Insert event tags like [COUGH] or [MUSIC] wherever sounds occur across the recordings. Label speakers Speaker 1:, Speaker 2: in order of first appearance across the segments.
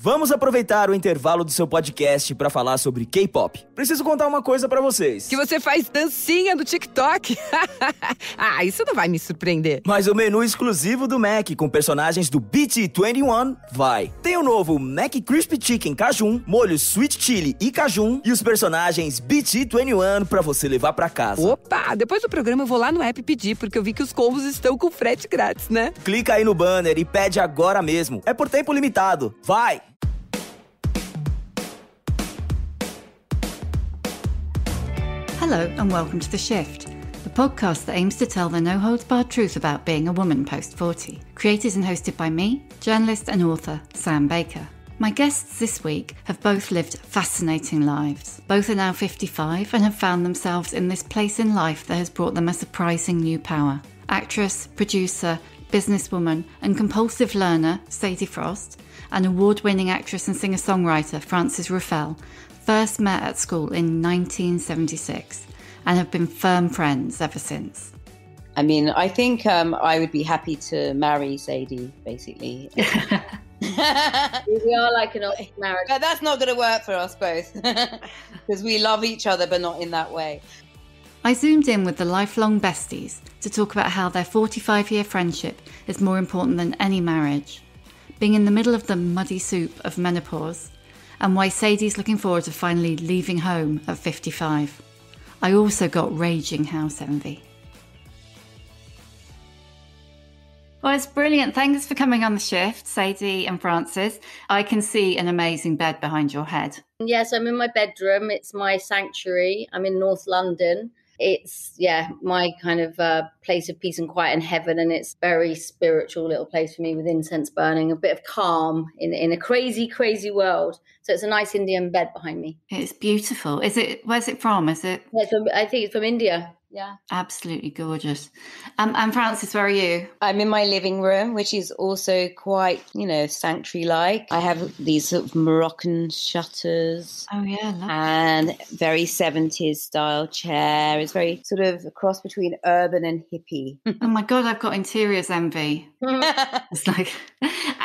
Speaker 1: Vamos aproveitar o intervalo do seu podcast para falar sobre K-pop. Preciso contar uma coisa para vocês.
Speaker 2: Que você faz dancinha no TikTok. [LAUGHS] ah, isso não vai me surpreender.
Speaker 1: Mas o menu exclusivo do Mac com personagens do BT21 vai. Tem o novo Mac Crispy Chicken Cajun, molho Sweet Chili e Cajun e os personagens BT21 para você levar para casa.
Speaker 2: Opa, depois do programa eu vou lá no app pedir porque eu vi que os combos estão com frete grátis, né?
Speaker 1: Clica aí no banner e pede agora mesmo. É por tempo limitado. Vai!
Speaker 3: Hello, and welcome to The Shift, the podcast that aims to tell the no holds barred truth about being a woman post 40. Created and hosted by me, journalist and author Sam Baker. My guests this week have both lived fascinating lives. Both are now 55 and have found themselves in this place in life that has brought them a surprising new power. Actress, producer, businesswoman, and compulsive learner Sadie Frost, and award winning actress and singer songwriter Frances Ruffelle first met at school in 1976 and have been firm friends ever since.
Speaker 4: I mean, I think um, I would be happy to marry Sadie, basically. [LAUGHS]
Speaker 5: we are like an old marriage.
Speaker 4: But that's not going to work for us both [LAUGHS] because we love each other, but not in that way.
Speaker 3: I zoomed in with the lifelong besties to talk about how their 45 year friendship is more important than any marriage. Being in the middle of the muddy soup of menopause, and why Sadie's looking forward to finally leaving home at 55. I also got raging house envy. Well, it's brilliant. Thanks for coming on the shift, Sadie and Frances. I can see an amazing bed behind your head.
Speaker 5: Yes, I'm in my bedroom. It's my sanctuary. I'm in North London it's yeah my kind of uh, place of peace and quiet and heaven and it's very spiritual little place for me with incense burning a bit of calm in in a crazy crazy world. So it's a nice indian bed behind me.
Speaker 3: It's beautiful. Is it where's it from? Is it
Speaker 5: yeah, from, i think it's from india yeah.
Speaker 3: Absolutely gorgeous. Um, and Frances, where are you?
Speaker 4: I'm in my living room, which is also quite, you know, sanctuary like. I have these sort of Moroccan shutters.
Speaker 3: Oh, yeah.
Speaker 4: And very 70s style chair. It's very sort of a cross between urban and hippie.
Speaker 3: oh, my God, I've got interiors envy. [LAUGHS] it's like,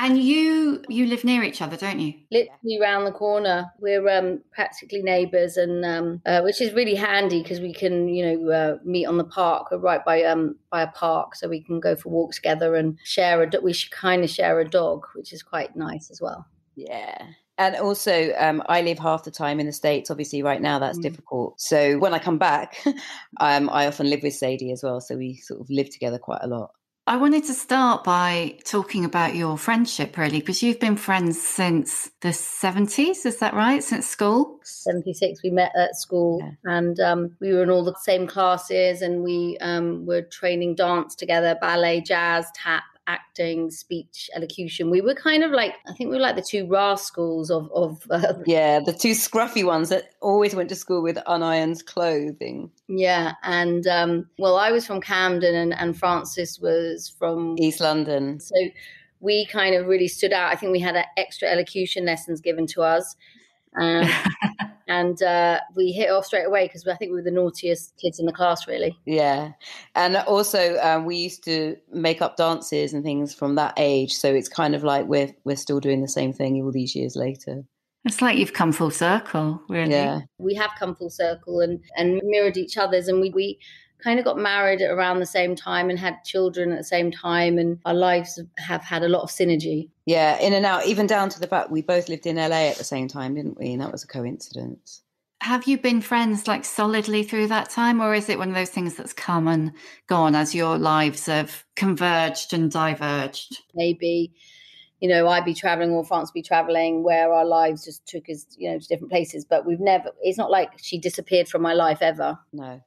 Speaker 3: and you you live near each other, don't you?
Speaker 5: Literally around the corner. We're um, practically neighbours, and um, uh, which is really handy because we can, you know, uh, meet on the park. We're right by um by a park, so we can go for walks together and share a. We should kind of share a dog, which is quite nice as well.
Speaker 4: Yeah. And also, um, I live half the time in the States. Obviously, right now that's mm. difficult. So when I come back, [LAUGHS] um, I often live with Sadie as well. So we sort of live together quite a lot.
Speaker 3: I wanted to start by talking about your friendship, really, because you've been friends since the 70s, is that right? Since school?
Speaker 5: 76, we met at school yeah. and um, we were in all the same classes and we um, were training dance together, ballet, jazz, tap acting, speech, elocution. We were kind of like, I think we were like the two rascals of, of uh,
Speaker 4: yeah, the two scruffy ones that always went to school with unironed clothing.
Speaker 5: Yeah, and um, well, I was from Camden, and, and Frances was from
Speaker 4: East London.
Speaker 5: So we kind of really stood out. I think we had extra elocution lessons given to us. Um, [LAUGHS] and uh, we hit off straight away because I think we were the naughtiest kids in the class, really.
Speaker 4: Yeah, and also um, we used to make up dances and things from that age, so it's kind of like we're we're still doing the same thing all these years later.
Speaker 3: It's like you've come full circle, really.
Speaker 4: Yeah,
Speaker 5: we have come full circle and and mirrored each other's, and we we kind of got married around the same time and had children at the same time and our lives have had a lot of synergy.
Speaker 4: Yeah in and out even down to the fact we both lived in la at the same time didn't we? And that was a coincidence.
Speaker 3: Have you been friends like solidly through that time or is it one of those things that's come and gone as your lives have converged and diverged?
Speaker 5: Maybe you know, I'd be traveling or France be traveling where our lives just took us, you know, to different places. But we've never, it's not like she disappeared from my life ever.
Speaker 4: No.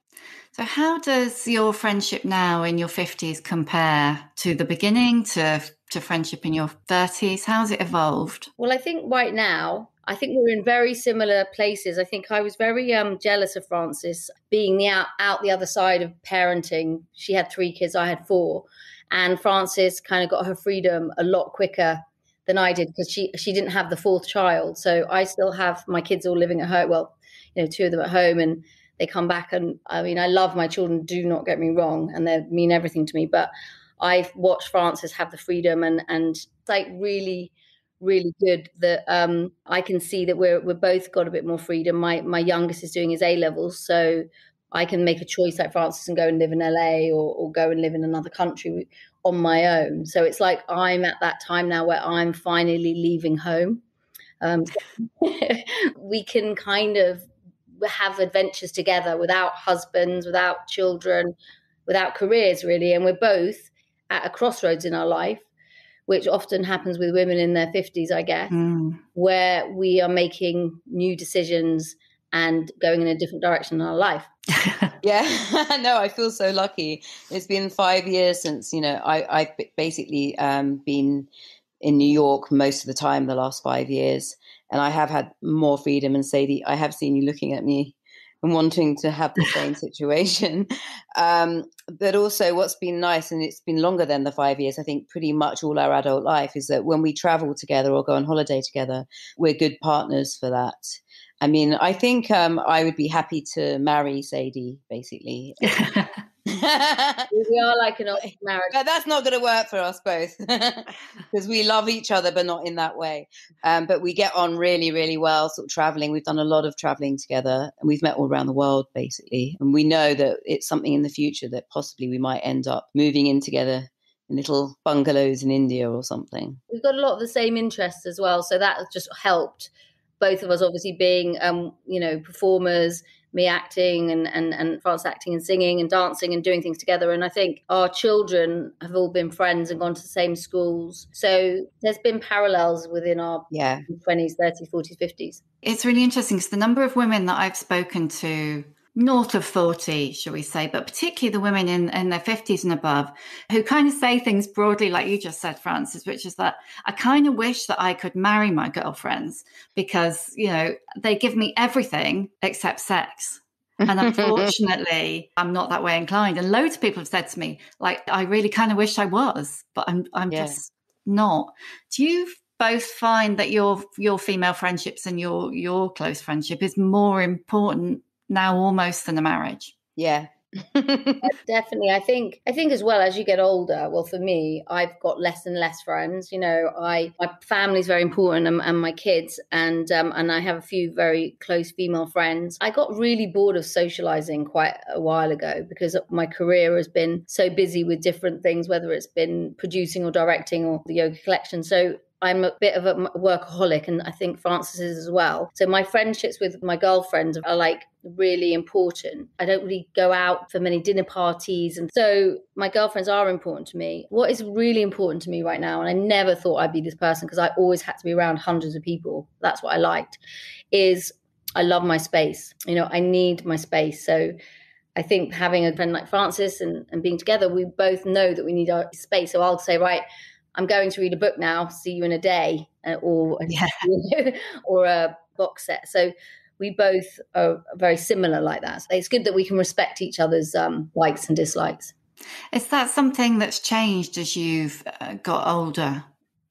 Speaker 3: So, how does your friendship now in your 50s compare to the beginning, to, to friendship in your 30s? How's it evolved?
Speaker 5: Well, I think right now, I think we're in very similar places. I think I was very um, jealous of Frances being the out, out the other side of parenting. She had three kids, I had four. And Frances kind of got her freedom a lot quicker than I did because she she didn't have the fourth child. So I still have my kids all living at home. Well, you know, two of them at home, and they come back. And I mean, I love my children. Do not get me wrong, and they mean everything to me. But I've watched Frances have the freedom and and like really really good that um, I can see that we're we're both got a bit more freedom. My my youngest is doing his A levels, so I can make a choice like Frances and go and live in LA or, or go and live in another country on my own. So it's like I'm at that time now where I'm finally leaving home. Um, [LAUGHS] we can kind of have adventures together without husbands, without children, without careers, really. And we're both at a crossroads in our life, which often happens with women in their 50s, I guess, mm. where we are making new decisions and going in a different direction in our life. [LAUGHS]
Speaker 4: yeah, [LAUGHS] no, I feel so lucky. It's been five years since, you know, I, I've basically um, been in New York most of the time the last five years and I have had more freedom. And Sadie, I have seen you looking at me and wanting to have the same [LAUGHS] situation. Um, but also, what's been nice, and it's been longer than the five years, I think pretty much all our adult life, is that when we travel together or go on holiday together, we're good partners for that. I mean, I think um, I would be happy to marry Sadie, basically. [LAUGHS]
Speaker 5: we are like an marriage.
Speaker 4: But that's not going to work for us both [LAUGHS] because we love each other, but not in that way. Um, but we get on really, really well, sort of traveling. We've done a lot of traveling together and we've met all around the world, basically. And we know that it's something in the future that possibly we might end up moving in together in little bungalows in India or something.
Speaker 5: We've got a lot of the same interests as well. So that just helped both of us obviously being um, you know performers me acting and, and, and France acting and singing and dancing and doing things together. And I think our children have all been friends and gone to the same schools. So there's been parallels within our
Speaker 4: yeah.
Speaker 5: 20s, 30s, 40s, 50s.
Speaker 3: It's really interesting because the number of women that I've spoken to north of 40, shall we say, but particularly the women in, in their 50s and above who kind of say things broadly, like you just said, Frances, which is that I kind of wish that I could marry my girlfriends because, you know, they give me everything except sex. And [LAUGHS] unfortunately, I'm not that way inclined. And loads of people have said to me, like, I really kind of wish I was, but I'm I'm yeah. just not. Do you both find that your your female friendships and your your close friendship is more important now almost than a marriage.
Speaker 4: Yeah. [LAUGHS]
Speaker 5: Definitely. I think I think as well as you get older, well for me, I've got less and less friends. You know, I my family's very important and, and my kids and um, and I have a few very close female friends. I got really bored of socializing quite a while ago because my career has been so busy with different things, whether it's been producing or directing or the yoga collection. So I'm a bit of a workaholic, and I think Frances is as well. So my friendships with my girlfriends are like really important. I don't really go out for many dinner parties, and so my girlfriends are important to me. What is really important to me right now, and I never thought I'd be this person because I always had to be around hundreds of people. That's what I liked. Is I love my space. You know, I need my space. So I think having a friend like Frances and, and being together, we both know that we need our space. So I'll say, right I'm going to read a book now. See you in a day, uh, or yeah. [LAUGHS] or a box set. So we both are very similar like that. So it's good that we can respect each other's um, likes and dislikes.
Speaker 3: Is that something that's changed as you've uh, got older?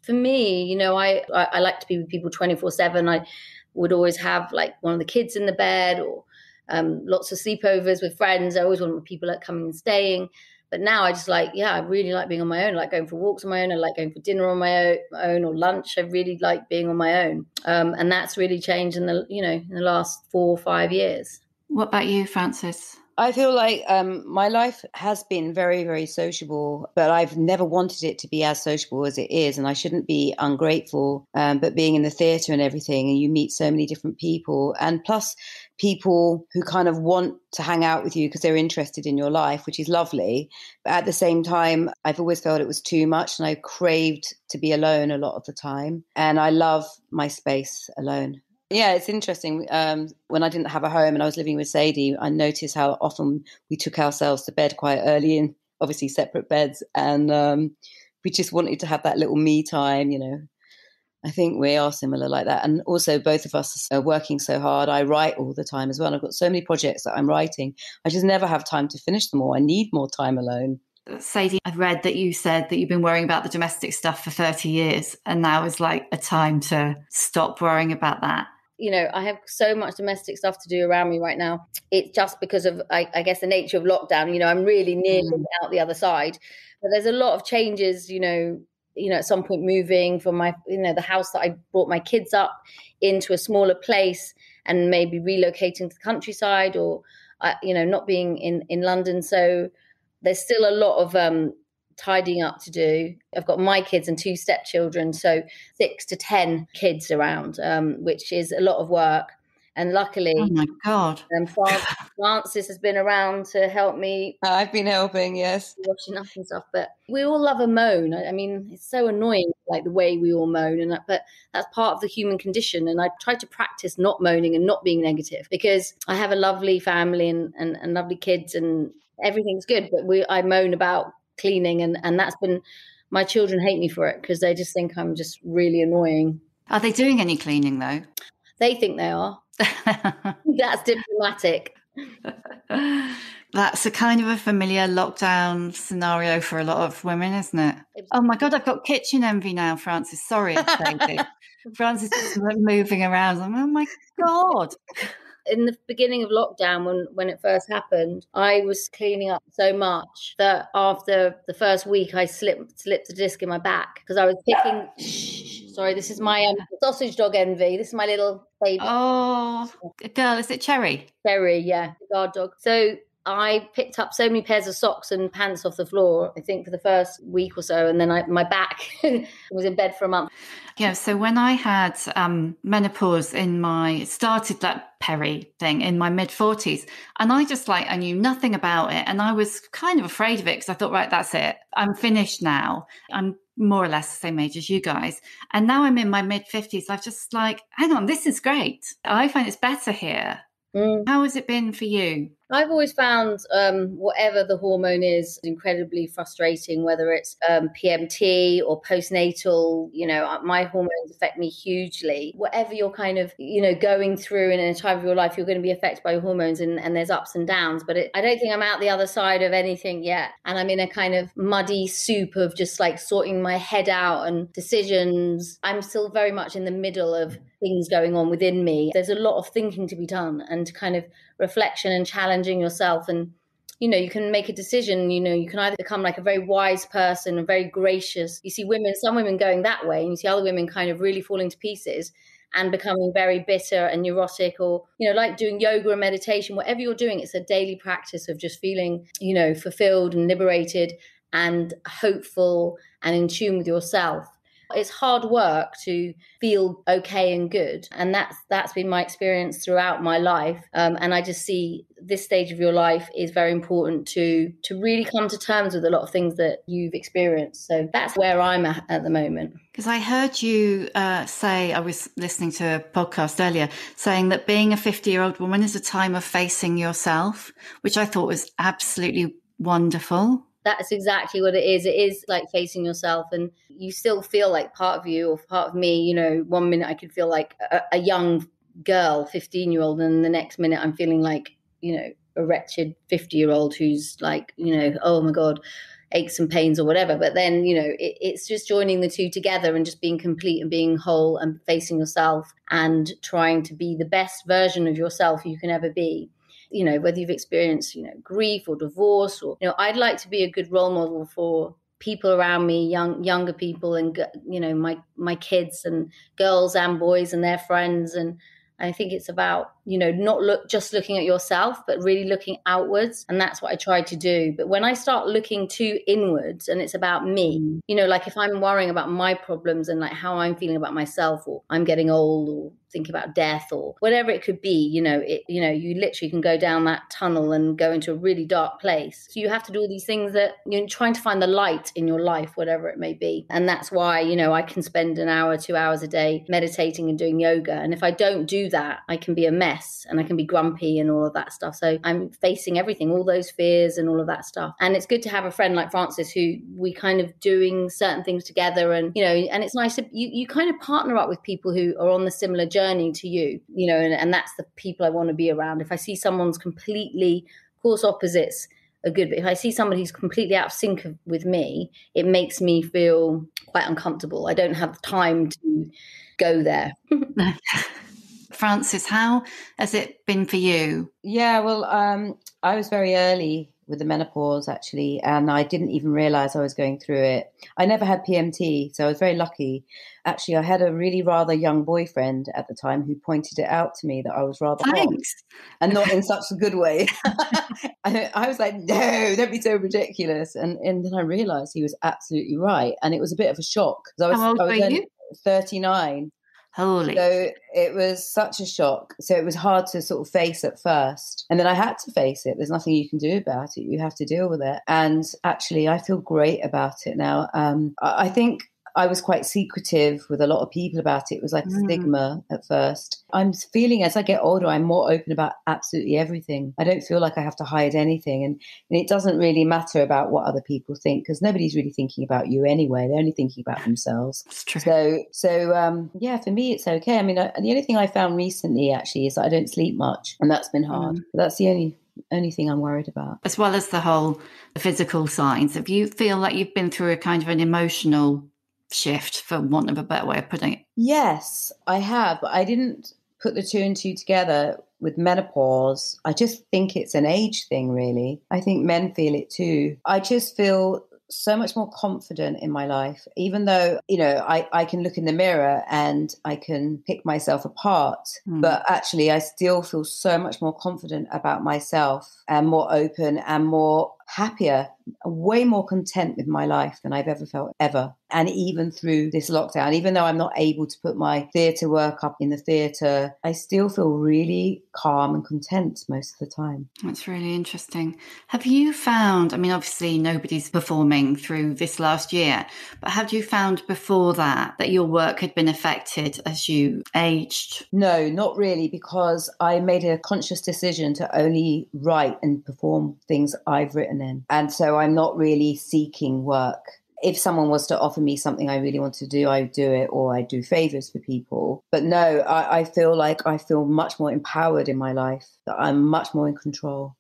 Speaker 5: For me, you know, I, I, I like to be with people 24 7. I would always have like one of the kids in the bed or um, lots of sleepovers with friends. I always wanted people like coming and staying. But now I just like, yeah, I really like being on my own. I like going for walks on my own. I like going for dinner on my own or lunch. I really like being on my own. Um, and that's really changed in the, you know, in the last four or five years.
Speaker 3: What about you, Frances?
Speaker 4: I feel like um, my life has been very, very sociable, but I've never wanted it to be as sociable as it is. And I shouldn't be ungrateful. Um, but being in the theatre and everything, and you meet so many different people. And plus, people who kind of want to hang out with you because they're interested in your life, which is lovely. But at the same time, I've always felt it was too much and I craved to be alone a lot of the time. And I love my space alone. Yeah, it's interesting. Um, when I didn't have a home and I was living with Sadie, I noticed how often we took ourselves to bed quite early in obviously separate beds. And um, we just wanted to have that little me time, you know. I think we are similar like that. And also, both of us are working so hard. I write all the time as well. I've got so many projects that I'm writing. I just never have time to finish them all. I need more time alone.
Speaker 3: Sadie, I've read that you said that you've been worrying about the domestic stuff for 30 years, and now is like a time to stop worrying about that
Speaker 5: you know, I have so much domestic stuff to do around me right now. It's just because of, I, I guess, the nature of lockdown. You know, I'm really nearly mm. out the other side, but there's a lot of changes, you know, you know, at some point moving from my, you know, the house that I brought my kids up into a smaller place and maybe relocating to the countryside or, uh, you know, not being in, in London. So there's still a lot of um, tidying up to do. I've got my kids and two stepchildren, so six to 10 kids around, um, which is a lot of work. And luckily,
Speaker 3: oh my god,
Speaker 5: um, [LAUGHS] Frances has been around to help me.
Speaker 4: I've been helping, yes,
Speaker 5: washing up and stuff. But we all love a moan. I mean, it's so annoying, like the way we all moan, and that, but that's part of the human condition. And I try to practice not moaning and not being negative because I have a lovely family and, and, and lovely kids, and everything's good. But we, I moan about cleaning, and and that's been my children hate me for it because they just think I'm just really annoying.
Speaker 3: Are they doing any cleaning though?
Speaker 5: They think they are. [LAUGHS] That's diplomatic.
Speaker 3: That's a kind of a familiar lockdown scenario for a lot of women, isn't it? Oh my God, I've got kitchen envy now, Frances. Sorry, [LAUGHS] Frances is moving around. I'm, oh my God
Speaker 5: in the beginning of lockdown when when it first happened i was cleaning up so much that after the first week i slipped slipped a disc in my back because i was picking [GASPS] shh, sorry this is my um, sausage dog envy this is my little baby
Speaker 3: oh girl is it cherry
Speaker 5: cherry yeah guard dog so I picked up so many pairs of socks and pants off the floor, I think, for the first week or so. And then I, my back [LAUGHS] was in bed for a month.
Speaker 3: Yeah. So when I had um, menopause in my, started that peri thing in my mid 40s. And I just like, I knew nothing about it. And I was kind of afraid of it because I thought, right, that's it. I'm finished now. I'm more or less the same age as you guys. And now I'm in my mid 50s. I've just like, hang on, this is great. I find it's better here. Mm. How has it been for you?
Speaker 5: I've always found um, whatever the hormone is incredibly frustrating, whether it's um, PMT or postnatal. You know, uh, my hormones affect me hugely. Whatever you're kind of, you know, going through in a time of your life, you're going to be affected by hormones and, and there's ups and downs. But it, I don't think I'm out the other side of anything yet. And I'm in a kind of muddy soup of just like sorting my head out and decisions. I'm still very much in the middle of things going on within me. There's a lot of thinking to be done and kind of reflection and challenging yourself. And you know you can make a decision you know you can either become like a very wise person and very gracious. You see women some women going that way and you see other women kind of really falling to pieces and becoming very bitter and neurotic or you know like doing yoga and meditation whatever you're doing it's a daily practice of just feeling you know fulfilled and liberated and hopeful and in tune with yourself it's hard work to feel okay and good, and that's that's been my experience throughout my life. Um, and I just see this stage of your life is very important to to really come to terms with a lot of things that you've experienced. So that's where I'm at at the moment.
Speaker 3: Because I heard you uh, say, I was listening to a podcast earlier, saying that being a 50 year old woman is a time of facing yourself, which I thought was absolutely wonderful
Speaker 5: that's exactly what it is. It is like facing yourself, and you still feel like part of you or part of me. You know, one minute I could feel like a, a young girl, 15 year old, and the next minute I'm feeling like, you know, a wretched 50 year old who's like, you know, oh my God, aches and pains or whatever. But then, you know, it, it's just joining the two together and just being complete and being whole and facing yourself and trying to be the best version of yourself you can ever be you know, whether you've experienced, you know, grief or divorce or, you know, I'd like to be a good role model for people around me, young, younger people and, you know, my, my kids and girls and boys and their friends. And I think it's about you know, not look just looking at yourself, but really looking outwards. And that's what I try to do. But when I start looking too inwards and it's about me, mm. you know, like if I'm worrying about my problems and like how I'm feeling about myself, or I'm getting old, or think about death, or whatever it could be, you know, it, you know, you literally can go down that tunnel and go into a really dark place. So you have to do all these things that you're trying to find the light in your life, whatever it may be. And that's why, you know, I can spend an hour, two hours a day meditating and doing yoga. And if I don't do that, I can be a mess and I can be grumpy and all of that stuff. So I'm facing everything, all those fears and all of that stuff. And it's good to have a friend like Frances who we kind of doing certain things together and you know, and it's nice to you, you kind of partner up with people who are on the similar journey to you, you know, and, and that's the people I want to be around. If I see someone's completely course opposites are good. But if I see somebody who's completely out of sync with me, it makes me feel quite uncomfortable. I don't have time to go there. [LAUGHS]
Speaker 3: Frances, how has it been for you?
Speaker 4: Yeah, well, um, I was very early with the menopause actually, and I didn't even realize I was going through it. I never had PMT, so I was very lucky. Actually, I had a really rather young boyfriend at the time who pointed it out to me that I was rather
Speaker 3: Thanks.
Speaker 4: hot, and not in such a good way. [LAUGHS] I, I was like, "No, don't be so ridiculous," and and then I realized he was absolutely right, and it was a bit of a shock. I was,
Speaker 3: How old
Speaker 4: I was
Speaker 3: were you?
Speaker 4: 39
Speaker 3: Holy.
Speaker 4: so it was such a shock. So it was hard to sort of face at first. And then I had to face it. There's nothing you can do about it. You have to deal with it. And actually, I feel great about it now. Um, I I think I was quite secretive with a lot of people about it. It was like a
Speaker 3: Mm.
Speaker 4: stigma at first. I'm feeling as I get older, I'm more open about absolutely everything. I don't feel like I have to hide anything. And, and it doesn't really matter about what other people think because nobody's really thinking about you anyway. They're only thinking about themselves. So, so um, yeah, for me, it's okay. I mean, I, the only thing I found recently actually is that I don't sleep much, and that's been hard.
Speaker 3: Mm.
Speaker 4: But that's the only only thing I'm worried about.
Speaker 3: as well as the whole physical signs, if you feel like you've been through a kind of an emotional shift, for want of a better way of putting it,
Speaker 4: Yes, I have, I didn't put the two and two together with menopause. I just think it's an age thing, really. I think men feel it too. I just feel so much more confident in my life, even though, you know, I, I can look in the mirror and I can pick myself apart.
Speaker 3: Hmm.
Speaker 4: But actually, I still feel so much more confident about myself and more open and more happier, way more content with my life than I've ever felt ever. And even through this lockdown, even though I'm not able to put my theatre work up in the theatre, I still feel really calm and content most of the time.
Speaker 3: That's really interesting. Have you found, I mean, obviously nobody's performing through this last year, but have you found before that that your work had been affected as you aged?
Speaker 4: No, not really, because I made a conscious decision to only write and perform things I've written And so I'm not really seeking work. If someone was to offer me something I really want to do, I do it or I do favors for people. But no, I, I feel like I feel much more empowered in my life, that I'm much more in control.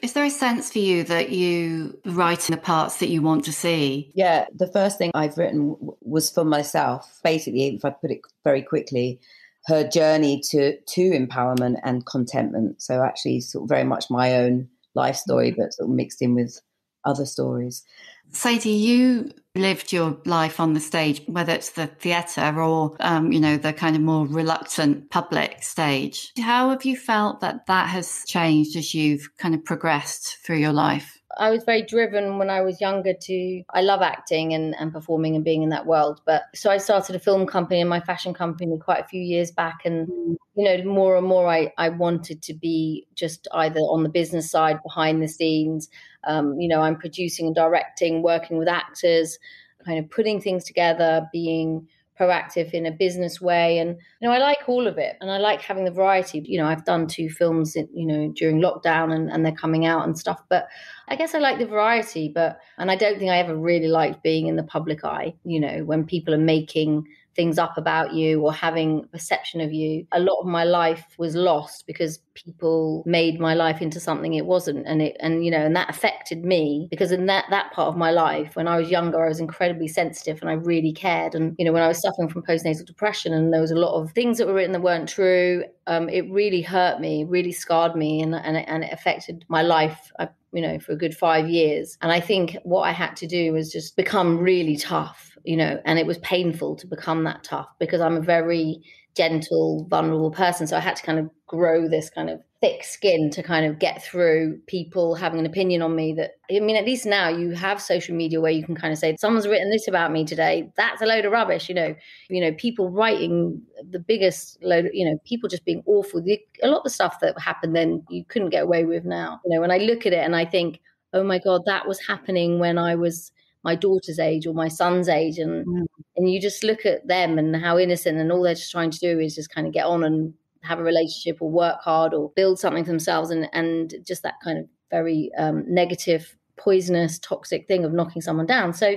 Speaker 3: Is there a sense for you that you write in the parts that you want to see?
Speaker 4: Yeah, the first thing I've written w- was for myself. Basically, if I put it very quickly, her journey to to empowerment and contentment. So actually, sort of very much my own life story, but sort of mixed in with other stories.
Speaker 3: Sadie, you lived your life on the stage, whether it's the theatre or, um, you know, the kind of more reluctant public stage. How have you felt that that has changed as you've kind of progressed through your life?
Speaker 5: I was very driven when I was younger to I love acting and, and performing and being in that world. But so I started a film company and my fashion company quite a few years back and you know, more and more I, I wanted to be just either on the business side behind the scenes. Um, you know, I'm producing and directing, working with actors, kind of putting things together, being proactive in a business way. And you know i like all of it and i like having the variety. You know i've done two films in, you know during lockdown and, and they're coming out and stuff. But i guess i like the variety but and i don't think i ever really liked being in the public eye you know when people are making things up about you or having perception of you a lot of my life was lost because people made my life into something it wasn't. And it and you know and that affected me because in that that part of my life when i was younger i was incredibly sensitive and i really cared. And you know when i was suffering from postnatal depression and there was a lot of things that were written that weren't true um, it really hurt me really scarred me and and, and it affected my life I, you know for a good five years. And i think what i had to do was just become really tough you know, and it was painful to become that tough because I'm a very gentle, vulnerable person. So I had to kind of grow this kind of thick skin to kind of get through people having an opinion on me that I mean, at least now you have social media where you can kind of say, someone's written this about me today. That's a load of rubbish, you know. You know, people writing the biggest load, you know, people just being awful. The, a lot of the stuff that happened then you couldn't get away with now. You know, when I look at it and I think, oh my God, that was happening when I was my daughter's age or my son's age and
Speaker 3: Mm.
Speaker 5: and you just look at them and how innocent and all they're just trying to do is just kind of get on and have a relationship or work hard or build something for themselves and and just that kind of very um, negative poisonous toxic thing of knocking someone down so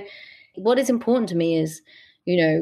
Speaker 5: what is important to me is you know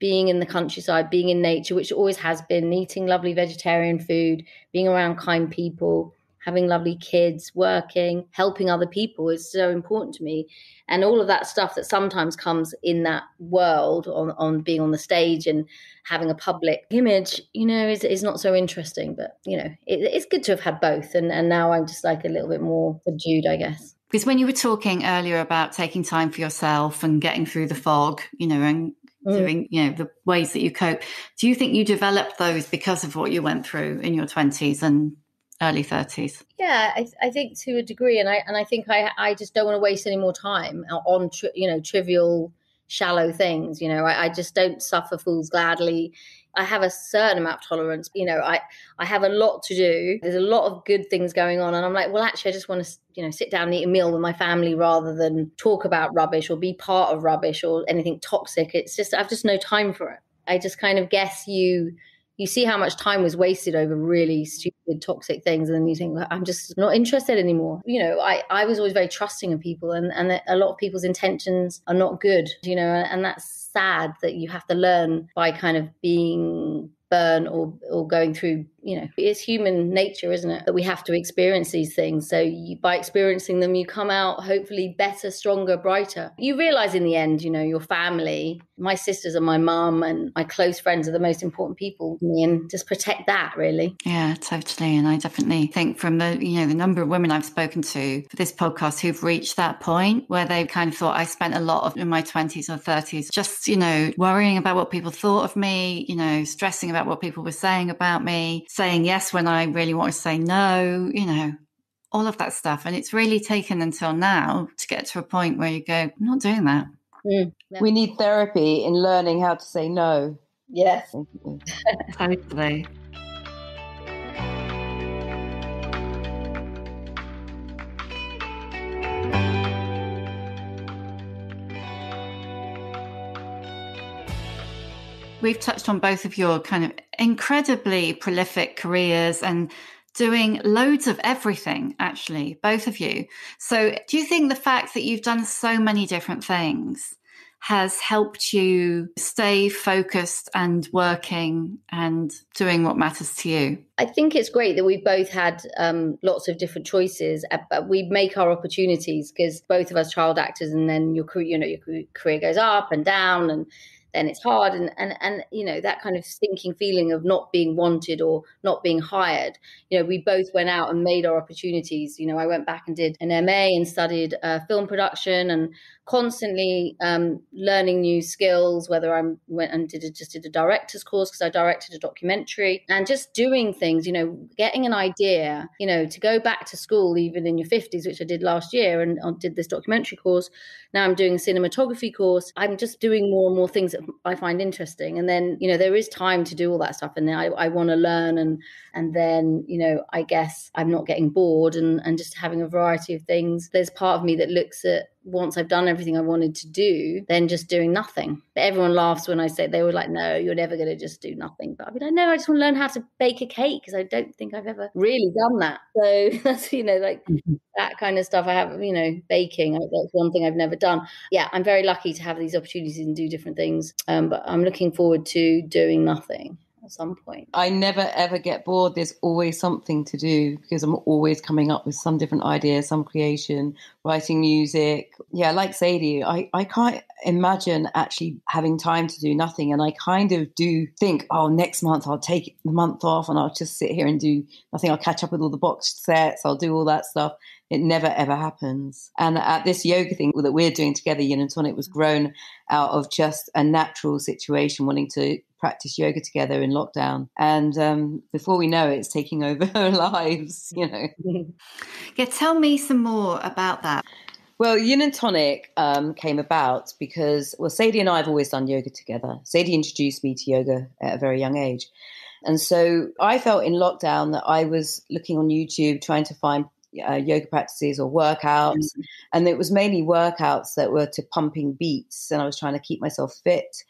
Speaker 5: being in the countryside being in nature which always has been eating lovely vegetarian food being around kind people having lovely kids, working, helping other people is so important to me. And all of that stuff that sometimes comes in that world on, on being on the stage and having a public image, you know, is, is not so interesting. But, you know, it, it's good to have had both. And, and now I'm just like a little bit more subdued, I guess.
Speaker 3: Because when you were talking earlier about taking time for yourself and getting through the fog, you know, and mm. doing, you know, the ways that you cope, do you think you developed those because of what you went through in your 20s and early 30s
Speaker 5: yeah I, I, think to a degree and i and i think i i just don't want to waste any more time on tri- you know trivial shallow things you know? I, I, just don't suffer fools gladly. I have a certain amount of tolerance you know? I i have a lot to do. There's a lot of good things going on and i'm like well actually i just want to you know sit down and eat a meal with my family rather than talk about rubbish or be part of rubbish or anything toxic. It's just i've just no time for it. I just kind of guess you you see how much time was wasted over really stupid toxic things and then you think i'm just not interested anymore. You know i, I was always very trusting of people and, and a lot of people's intentions are not good you know and that's sad that you have to learn by kind of being burn or or going through you know it's human nature isn't it that we have to experience these things. So you, by experiencing them you come out hopefully better stronger brighter. You realize in the end you know your family my sisters and my mum and my close friends are the most important people to me and just protect that really.
Speaker 3: Yeah totally. And i definitely think from the you know the number of women i've spoken to for this podcast who've reached that point where they kind of thought i spent a lot of in my 20s or 30s just you know worrying about what people thought of me you know stressing about what people were saying about me saying yes when i really want to say no you know all of that stuff and it's really taken until now to get to a point where you go i'm not doing that
Speaker 4: Mm. We need therapy in learning how to say no.
Speaker 5: Yes. [LAUGHS]
Speaker 3: totally. We've touched on both of your kind of incredibly prolific careers and doing loads of everything, actually, both of you. So, do you think the fact that you've done so many different things has helped you stay focused and working and doing what matters to you?
Speaker 5: I think it's great that we've both had um, lots of different choices, uh, but we make our opportunities because both of us child actors, and then your career, you know, your career goes up and down, and then it's hard. And and and you know that kind of stinking feeling of not being wanted or not being hired. You know we both went out and made our opportunities. You know i went back and did an ma and studied uh, film production and constantly um, learning new skills whether i went and did a, just did a director's course because i directed a documentary and just doing things you know getting an idea you know to go back to school even in your 50s which i did last year and I uh, did this documentary course now i'm doing a cinematography course i'm just doing more and more things that I find interesting. And then, you know, there is time to do all that stuff. And I, I want to learn. And, and then, you know, I guess I'm not getting bored and, and just having a variety of things. There's part of me that looks at once I've done everything I wanted to do, then just doing nothing. But everyone laughs when I say they were like, no, you're never going to just do nothing. But I'd be like, no, I just want to learn how to bake a cake because I don't think I've ever really done that. So [LAUGHS] that's, you know, like mm-hmm. that kind of stuff. I have, you know, baking. That's one thing I've never done. Yeah, I'm very lucky to have these opportunities and do different things. Um, but I'm looking forward to doing nothing at some point.
Speaker 4: I never ever get bored. There's always something to do because I'm always coming up with some different idea, some creation, writing music. Yeah, like Sadie, I, I can't imagine actually having time to do nothing. And I kind of do think, oh, next month I'll take the month off and I'll just sit here and do nothing. I'll catch up with all the box sets, I'll do all that stuff. It never ever happens. And at this yoga thing that we're doing together, Yin and Tonic was grown out of just a natural situation, wanting to practice yoga together in lockdown. And um, before we know it, it's taking over [LAUGHS] our lives, you know. [LAUGHS]
Speaker 3: Yeah, tell me some more about that.
Speaker 4: Well, Yin and Tonic um, came about because, well, Sadie and I have always done yoga together. Sadie introduced me to yoga at a very young age. And so I felt in lockdown that I was looking on YouTube trying to find uh, yoga practices or workouts. Mm-hmm. And it was mainly workouts that were to pumping beats. And I was trying to keep myself fit.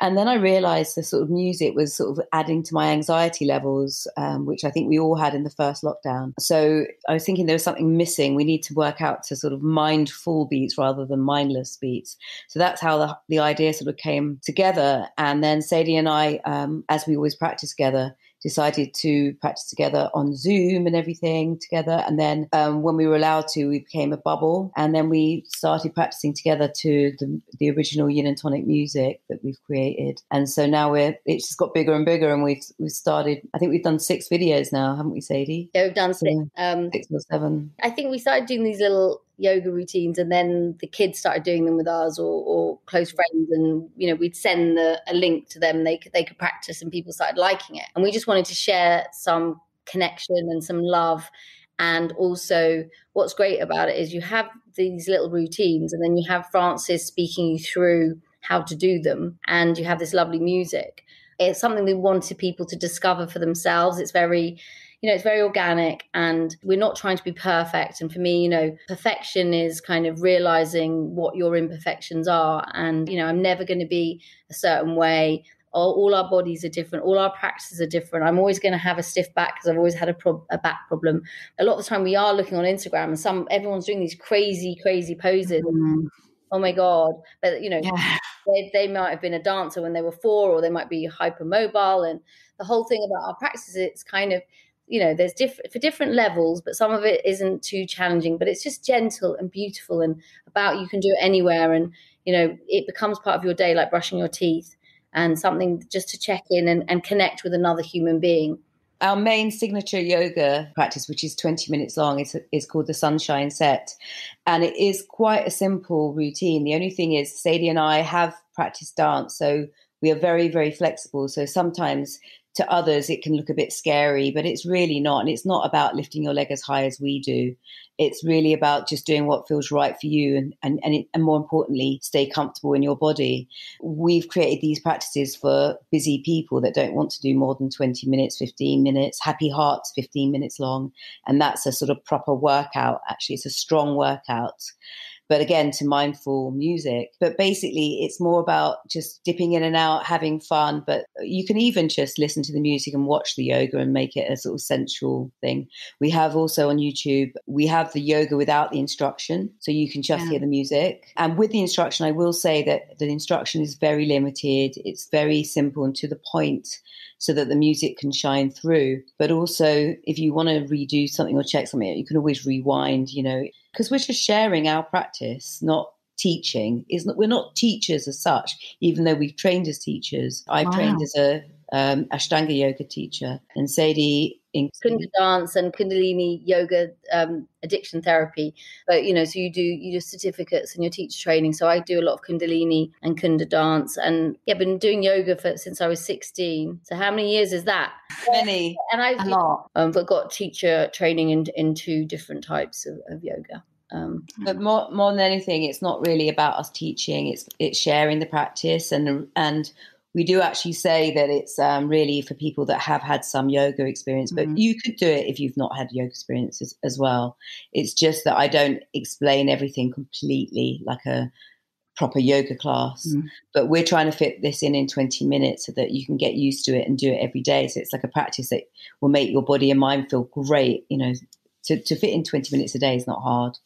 Speaker 4: And then I realized the sort of music was sort of adding to my anxiety levels, um, which I think we all had in the first lockdown. So I was thinking there was something missing. We need to work out to sort of mindful beats rather than mindless beats. So that's how the, the idea sort of came together. And then Sadie and I, um, as we always practice together, decided to practice together on Zoom and everything together. And then um, when we were allowed to, we became a bubble. And then we started practicing together to the, the original yin and tonic music that we've created. And so now we're, it's just got bigger and bigger. And we've, we've started, I think we've done six videos now, haven't we, Sadie?
Speaker 5: Yeah, we've done six. Um,
Speaker 4: six or seven.
Speaker 5: I think we started doing these little yoga routines and then the kids started doing them with ours or, or close mm. friends and you know we'd send the, a link to them. They could they could practice and people started liking it. And we just wanted to share some connection and some love. And also what's great about it is you have these little routines and then you have Frances speaking you through how to do them and you have this lovely music. It's something we wanted people to discover for themselves. It's very you know, it's very organic and we're not trying to be perfect. And for me, you know, perfection is kind of realizing what your imperfections are. And, you know, I'm never going to be a certain way. All, all, our bodies are different. All our practices are different. I'm always going to have a stiff back because I've always had a, a, back problem. A lot of the time, we are looking on Instagram and some everyone's doing these crazy, crazy poses. Mm. Oh my god! But you know, yeah. they, they might have been a dancer when they were four, or they might be hypermobile. And the whole thing about our practices, it's kind of you know there's different for different levels but some of it isn't too challenging but it's just gentle and beautiful and about you can do it anywhere and you know it becomes part of your day like brushing your teeth and something just to check in and, and connect with another human being
Speaker 4: our main signature yoga practice, which is 20 minutes long, is, is called the Sunshine Set. And it is quite a simple routine. The only thing is, Sadie and I have practiced dance, so we are very, very flexible. So sometimes to others it can look a bit scary but it's really not and it's not about lifting your leg as high as we do. It's really about just doing what feels right for you and and and, it, and more importantly stay comfortable in your body. We've created these practices for busy people that don't want to do more than 20 minutes 15 minutes. Happy hearts 15 minutes long. And that's a sort of proper workout actually. It's a strong workout but again to mindful music. But basically, it's more about just dipping in and out, having fun. But you can even just listen to the music and watch the yoga and make it a sort of sensual thing. We have also on YouTube, we have the yoga without the instruction. So you can just yeah. hear the music. And with the instruction, I will say that the instruction is very limited, it's very simple and to the point so that the music can shine through. But also, if you want to redo something or check something, you can always rewind, you know, because we're just sharing our practice, not teaching. Is we're not teachers as such, even though we've trained as teachers. I wow. trained as a um, Ashtanga yoga teacher, and Sadie in
Speaker 5: Kunda dance and Kundalini yoga um, addiction therapy. But you know, so you do you do certificates and your teacher training. So I do a lot of Kundalini and Kunda dance, and yeah, been doing yoga for since I was sixteen. So how many years is that?
Speaker 4: Many,
Speaker 5: and I a lot. Um, but got teacher training in in two different types of, of yoga. Um,
Speaker 4: but more more than anything, it's not really about us teaching. It's it's sharing the practice and and we do actually say that it's um, really for people that have had some yoga experience, but mm-hmm. you could do it if you've not had yoga experiences as well. It's just that I don't explain everything completely like a proper yoga class, mm-hmm. but we're trying to fit this in in 20 minutes so that you can get used to it and do it every day. So it's like a practice that will make your body and mind feel great. You know, to, to fit in 20 minutes a day is not hard.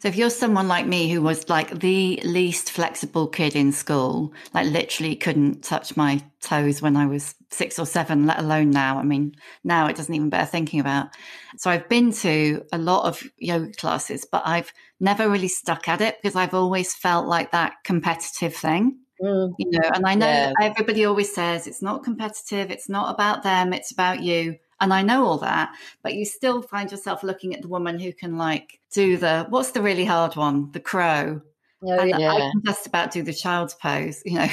Speaker 3: So if you're someone like me who was like the least flexible kid in school, like literally couldn't touch my toes when I was six or seven, let alone now. I mean, now it doesn't even bear thinking about. So I've been to a lot of yoga classes, but I've never really stuck at it because I've always felt like that competitive thing. Mm. You know, and I know yeah. everybody always says it's not competitive, it's not about them, it's about you. And I know all that, but you still find yourself looking at the woman who can like do the what's the really hard one? The crow. Oh, yeah. I can just about do the child's pose, you know.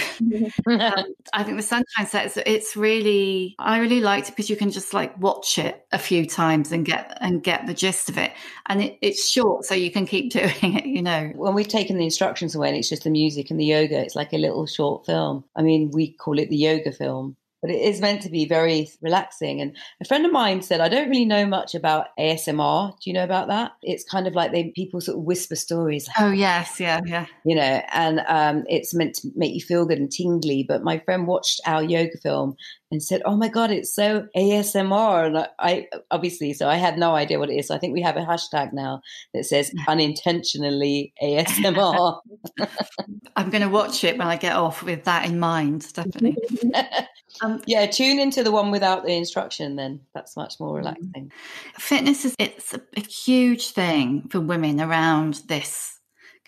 Speaker 3: [LAUGHS] um, I think the sunshine set is it's really I really liked it because you can just like watch it a few times and get and get the gist of it. And it, it's short, so you can keep [LAUGHS] doing it, you know.
Speaker 4: When we've taken the instructions away and it's just the music and the yoga, it's like a little short film. I mean, we call it the yoga film but it is meant to be very relaxing. And a friend of mine said, I don't really know much about ASMR. Do you know about that? It's kind of like they people sort of whisper stories.
Speaker 3: Oh yes, yeah, yeah.
Speaker 4: You know, and um, it's meant to make you feel good and tingly. But my friend watched our yoga film and said, "Oh my god, it's so ASMR." And I, I obviously, so I had no idea what it is. So I think we have a hashtag now that says [LAUGHS] unintentionally ASMR. [LAUGHS]
Speaker 3: I'm going to watch it when I get off with that in mind, definitely. [LAUGHS]
Speaker 4: um, yeah, tune into the one without the instruction. Then that's much more mm. relaxing.
Speaker 3: Fitness is it's a, a huge thing for women around this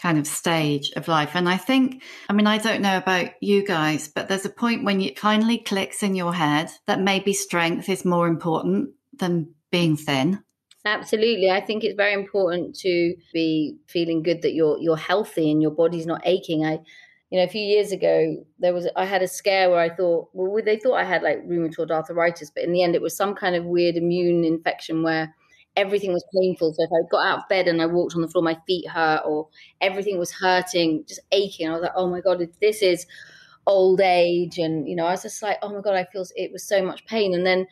Speaker 3: kind of stage of life. And I think, I mean, I don't know about you guys, but there's a point when it finally clicks in your head that maybe strength is more important than being thin.
Speaker 5: Absolutely. I think it's very important to be feeling good that you're you're healthy and your body's not aching. I you know, a few years ago, there was I had a scare where I thought, well, they thought I had like rheumatoid arthritis, but in the end, it was some kind of weird immune infection where everything was painful. So if I got out of bed and I walked on the floor, my feet hurt, or everything was hurting, just aching. I was like, oh my god, this is old age, and you know, I was just like, oh my god, I feel it was so much pain, and then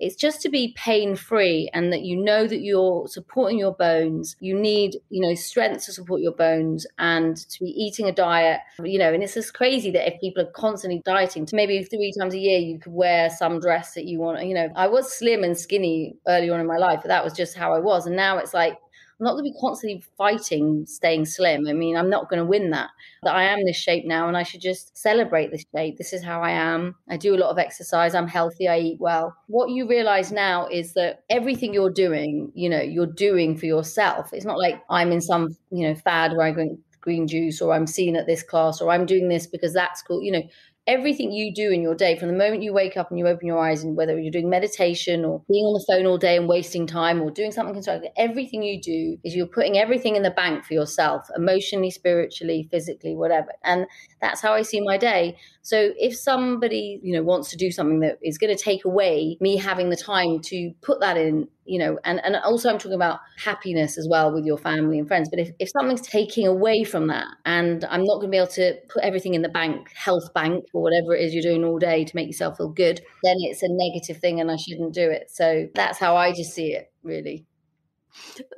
Speaker 5: it's just to be pain free and that you know that you're supporting your bones. You need, you know, strength to support your bones and to be eating a diet, you know, and it's just crazy that if people are constantly dieting, maybe three times a year you could wear some dress that you want. You know, I was slim and skinny early on in my life, but that was just how I was. And now it's like I'm not going to be constantly fighting staying slim. I mean, I'm not going to win that. That I am this shape now and I should just celebrate this shape. This is how I am. I do a lot of exercise. I'm healthy. I eat well. What you realize now is that everything you're doing, you know, you're doing for yourself. It's not like I'm in some, you know, fad where I drink green juice or I'm seen at this class or I'm doing this because that's cool. You know, everything you do in your day from the moment you wake up and you open your eyes and whether you're doing meditation or being on the phone all day and wasting time or doing something constructive everything you do is you're putting everything in the bank for yourself emotionally spiritually physically whatever. And that's how i see my day. So if somebody you know wants to do something that is going to take away me having the time to put that in you know and and also i'm talking about happiness as well with your family and friends but if, if something's taking away from that and i'm not going to be able to put everything in the bank health bank or whatever it is you're doing all day to make yourself feel good then it's a negative thing and i shouldn't do it. So that's how i just see it really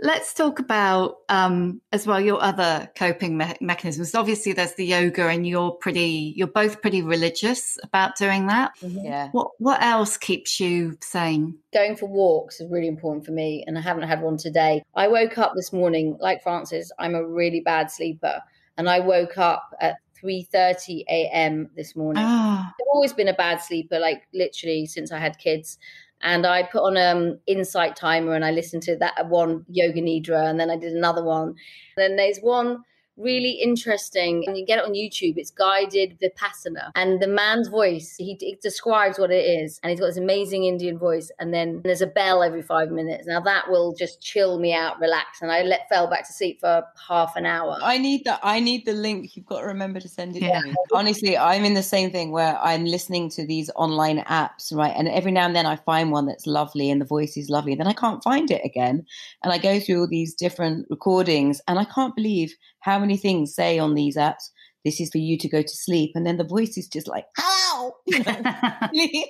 Speaker 3: Let's talk about um, as well your other coping me- mechanisms. Obviously, there's the yoga, and you're pretty. You're both pretty religious about doing that.
Speaker 4: Mm-hmm. Yeah.
Speaker 3: What What else keeps you sane?
Speaker 5: Going for walks is really important for me, and I haven't had one today. I woke up this morning, like Frances. I'm a really bad sleeper, and I woke up at 3:30 a.m. this morning. Oh. I've always been a bad sleeper, like literally since I had kids and I put on um Insight Timer and I listened to that one yoga nidra and then I did another one. Then there's one really interesting. And you get it on YouTube. It's guided vipassana, and the man's voice he describes what it is, and he's got this amazing Indian voice. And then there's a bell every five minutes. Now that will just chill me out, relax, and I let fell back to sleep for half an hour.
Speaker 4: I need that. I need the link. You've got to remember to send it yeah. to me. Honestly, I'm in the same thing where I'm listening to these online apps, right? And every now and then I find one that's lovely and the voice is lovely. Then I can't find it again, and I go through all these different recordings, and I can't believe how many things say on these apps, this is for you to go to sleep. And then the voice is just like, how? [LAUGHS] You know,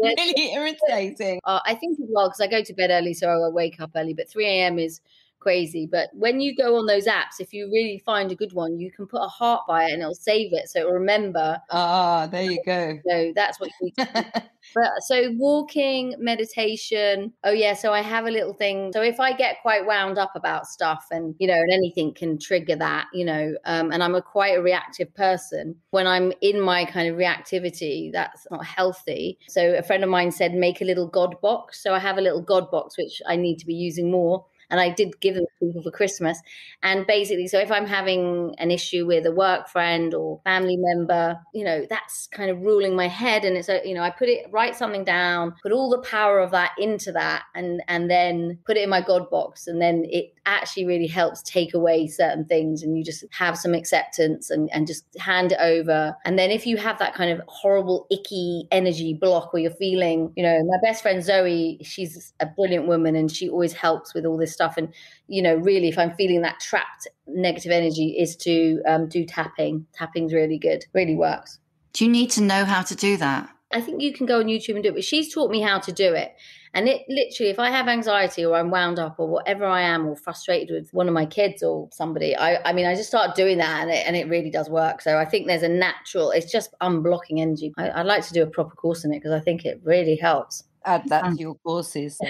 Speaker 4: [LAUGHS] really, really irritating.
Speaker 5: Uh, I think as well, because I go to bed early, so I wake up early, but 3 a.m. is crazy. But when you go on those apps, if you really find a good one, you can put a heart by it and it'll save it. So it'll remember.
Speaker 4: Ah, there you go.
Speaker 5: So that's what you [LAUGHS] But so walking, meditation. Oh yeah, so I have a little thing. So if I get quite wound up about stuff, and you know, and anything can trigger that, you know, um, and I'm a quite a reactive person. When I'm in my kind of reactivity, that's not healthy. So a friend of mine said, make a little God box. So I have a little God box which I need to be using more and I did give them to people for Christmas. And basically, so if I'm having an issue with a work friend or family member, you know, that's kind of ruling my head. And it's you know, I put it, write something down, put all the power of that into that, and and then put it in my God box, and then it actually really helps take away certain things, and you just have some acceptance and and just hand it over. And then if you have that kind of horrible, icky energy block where you're feeling, you know, my best friend Zoe, she's a brilliant woman, and she always helps with all this stuff. And, you know, really, if I'm feeling that trapped negative energy, is to um, do tapping. Tapping's really good, really works.
Speaker 3: Do you need to know how to do that?
Speaker 5: I think you can go on YouTube and do it, but she's taught me how to do it. And it literally, if I have anxiety or I'm wound up or whatever I am or frustrated with one of my kids or somebody, I, I mean, I just start doing that and it, and it really does work. So I think there's a natural, it's just unblocking energy. I, I'd like to do a proper course in it because I think it really helps.
Speaker 4: Add that to your courses. [LAUGHS]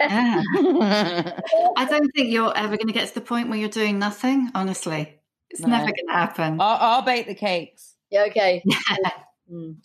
Speaker 3: Yeah. [LAUGHS] I don't think you're ever going to get to the point where you're doing nothing, honestly. It's
Speaker 4: No.
Speaker 3: never going to happen.
Speaker 4: I'll, I'll bake the cakes.
Speaker 5: Yeah, okay. [LAUGHS] Mm.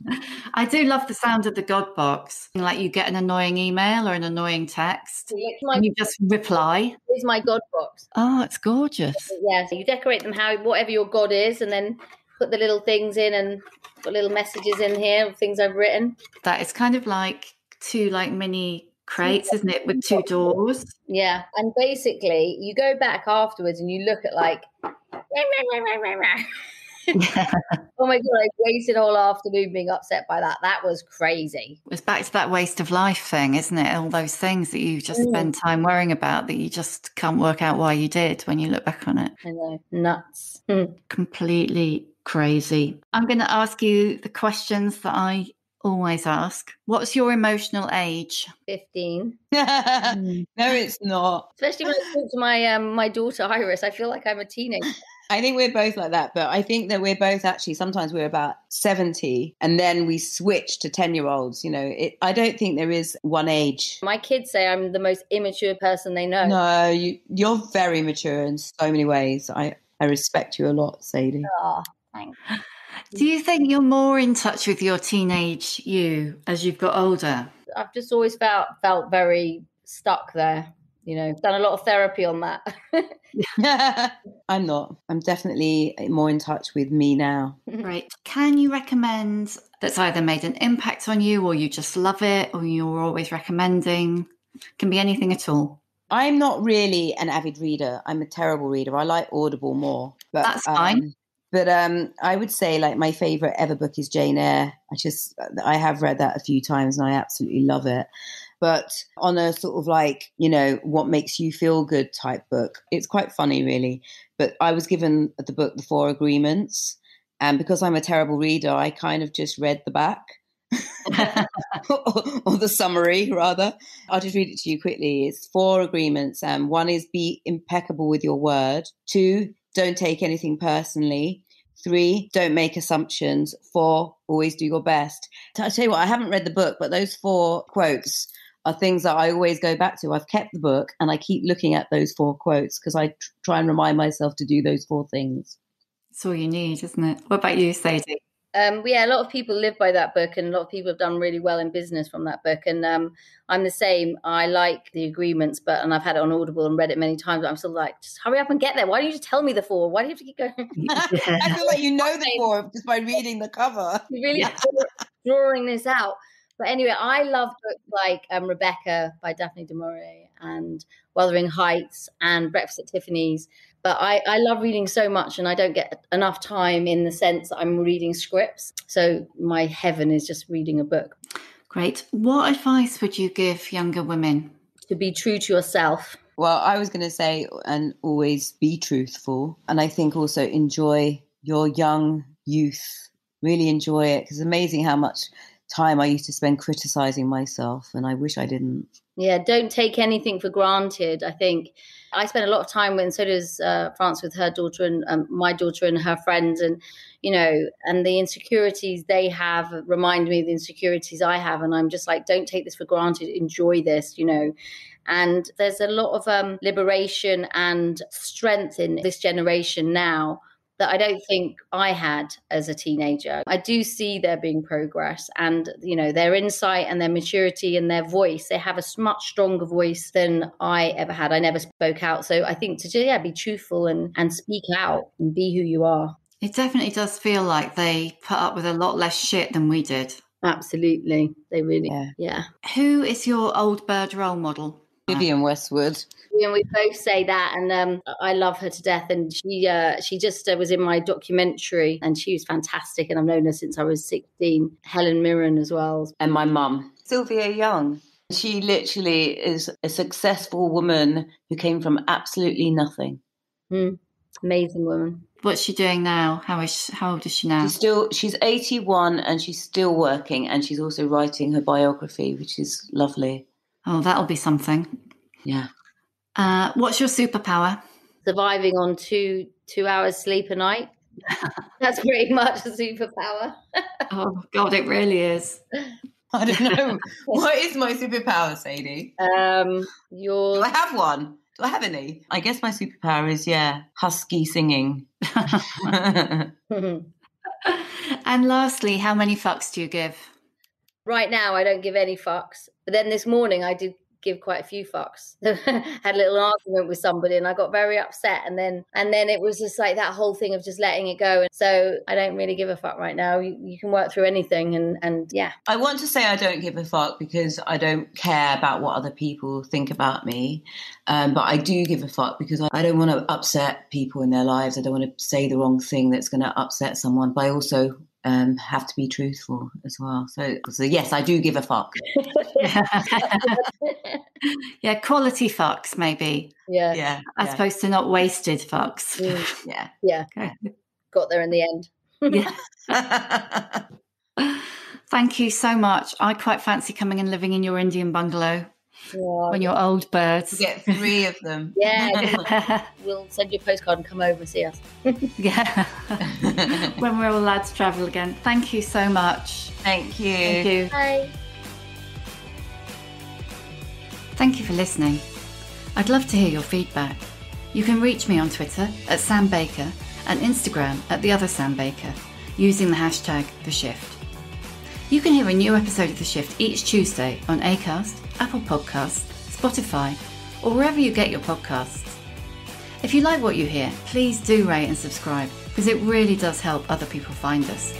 Speaker 3: I do love the sound of the God box. Like you get an annoying email or an annoying text,
Speaker 5: my,
Speaker 3: and you just reply.
Speaker 5: here's my God box.
Speaker 3: Oh, it's gorgeous.
Speaker 5: Yeah, so you decorate them how whatever your God is, and then put the little things in and put little messages in here, things I've written.
Speaker 3: That is kind of like two like mini crates, isn't it, with two doors?
Speaker 5: Yeah, and basically you go back afterwards and you look at like, [LAUGHS] oh my god, I wasted all afternoon being upset by that. That was crazy.
Speaker 3: It's back to that waste of life thing, isn't it? All those things that you just
Speaker 5: Mm.
Speaker 3: spend time worrying about that you just can't work out why you did when you look back on it.
Speaker 5: I know, nuts. Hmm.
Speaker 3: Completely crazy. I'm going to ask you the questions that I always ask. What's your emotional age?
Speaker 5: Fifteen, [LAUGHS]
Speaker 4: no, it's not.
Speaker 5: especially when I talk [LAUGHS] to my um, my daughter Iris. I feel like I'm a teenager.
Speaker 4: I think we're both like that, but I think that we're both actually sometimes we're about 70 and then we switch to 10 year olds. You know, it, I don't think there is one age.
Speaker 5: My kids say I'm the most immature person they know.
Speaker 4: No, you, you're very mature in so many ways. I, I respect you a lot, Sadie.
Speaker 5: Aw, thanks.
Speaker 3: Do you think you're more in touch with your teenage you as you've got older?
Speaker 5: I've just always felt felt very stuck there. You know, done a lot of therapy on that. [LAUGHS]
Speaker 4: I'm not. I'm definitely more in touch with me now. [LAUGHS]
Speaker 3: Right. Can you recommend that's either made an impact on you or you just love it or you're always recommending? Can be anything at all.
Speaker 4: I'm not really an avid reader. I'm a terrible reader. I like Audible more. But,
Speaker 3: That's fine.
Speaker 4: um, but um, I would say like my favorite ever book is Jane Eyre. I just I have read that a few times and I absolutely love it. But on a sort of like you know what makes you feel good type book, it's quite funny really. But I was given the book The Four Agreements, and because I'm a terrible reader, I kind of just read the back. [LAUGHS] or the summary rather. I'll just read it to you quickly. It's four agreements. Um, one is be impeccable with your word. Two, don't take anything personally. Three, don't make assumptions. Four, always do your best. I tell you what, I haven't read the book, but those four quotes are things that I always go back to. I've kept the book and I keep looking at those four quotes because I tr- try and remind myself to do those four things.
Speaker 3: It's all you need, isn't it? What about you, Sadie?
Speaker 5: Um, yeah, a lot of people live by that book, and a lot of people have done really well in business from that book. And um, I'm the same. I like the agreements, but and I've had it on Audible and read it many times. But I'm still like, just hurry up and get there. Why don't you just tell me the four? Why do you have to keep going? [LAUGHS]
Speaker 4: I feel like you know the four just by reading the cover. [LAUGHS]
Speaker 5: You're really drawing this out. But anyway, I love books like um, Rebecca by Daphne du Maurier and Wuthering Heights and Breakfast at Tiffany's. But I, I love reading so much and I don't get enough time in the sense that I'm reading scripts. So my heaven is just reading a book.
Speaker 3: Great. What advice would you give younger women?
Speaker 5: To be true to yourself.
Speaker 4: Well, I was going to say, and always be truthful. And I think also enjoy your young youth. Really enjoy it because it's amazing how much time I used to spend criticizing myself, and I wish I didn't.
Speaker 5: Yeah, don't take anything for granted. I think I spend a lot of time with, and so does uh, France with her daughter and um, my daughter and her friends, and you know, and the insecurities they have remind me of the insecurities I have, and I'm just like, don't take this for granted. Enjoy this, you know. And there's a lot of um, liberation and strength in this generation now that I don't think I had as a teenager. I do see there being progress and you know their insight and their maturity and their voice. They have a much stronger voice than I ever had. I never spoke out. So I think to yeah, be truthful and and speak out and be who you are.
Speaker 3: It definitely does feel like they put up with a lot less shit than we did.
Speaker 5: Absolutely. They really
Speaker 4: Yeah.
Speaker 5: yeah.
Speaker 3: Who is your old bird role model?
Speaker 4: Vivienne Westwood.
Speaker 5: and we both say that and um, i love her to death and she uh, she just uh, was in my documentary and she was fantastic and i've known her since i was 16 helen mirren as well
Speaker 4: and my mum, Sylvia Young. She literally is a successful woman who came from absolutely nothing.
Speaker 5: amazing woman
Speaker 3: What's she doing now? How is she, how old is she now?
Speaker 6: She's still she's 81 and she's still working and she's also writing her biography, which is lovely.
Speaker 3: Oh, that'll be something.
Speaker 6: Yeah.
Speaker 3: Uh, what's your superpower?
Speaker 5: Surviving on two two hours sleep a night. [LAUGHS] That's pretty much a superpower. [LAUGHS]
Speaker 3: Oh God, it really is.
Speaker 4: I don't know. [LAUGHS] what is my superpower, Sadie?
Speaker 5: Um,
Speaker 4: Do I have one? Do I have any? I guess my superpower is, yeah, husky singing.
Speaker 3: And lastly, how many fucks do you give?
Speaker 5: Right now I don't give any fucks. But then this morning I did give quite a few fucks. [LAUGHS] Had a little argument with somebody and I got very upset and then and then it was just like that whole thing of just letting it go. And so I don't really give a fuck right now. You, you can work through anything and and yeah.
Speaker 4: I want to say I don't give a fuck because I don't care about what other people think about me. Um, but I do give a fuck because I, I don't want to upset people in their lives. I don't want to say the wrong thing that's going to upset someone. But I also um, have to be truthful as well. So, so yes, I do give a fuck. [LAUGHS]
Speaker 3: yeah, quality fucks maybe,
Speaker 5: yeah.
Speaker 4: Yeah,
Speaker 3: as
Speaker 4: yeah,
Speaker 3: opposed to not wasted fucks.
Speaker 5: Mm, [LAUGHS]
Speaker 4: yeah.
Speaker 5: yeah.
Speaker 3: Okay.
Speaker 5: Got there in the end.
Speaker 3: Yeah. [LAUGHS] Thank you so much. I quite fancy coming and living in your Indian bungalow
Speaker 5: Yeah.
Speaker 3: when you're old birds.
Speaker 4: Get three of them. [LAUGHS]
Speaker 5: Yeah, [LAUGHS] we'll send you a postcard and come over and see us. [LAUGHS]
Speaker 3: yeah. when we're all allowed to travel again. Thank you so much.
Speaker 4: Thank you.
Speaker 3: Thank you.
Speaker 5: Bye.
Speaker 3: Thank you for listening. I'd love to hear your feedback. You can reach me on Twitter at Sam Baker and Instagram at the other Sam Baker using the hashtag The Shift. You can hear a new episode of The Shift each Tuesday on Acast, Apple Podcasts, Spotify, or wherever you get your podcasts. If you like what you hear, please do rate and subscribe because it really does help other people find us.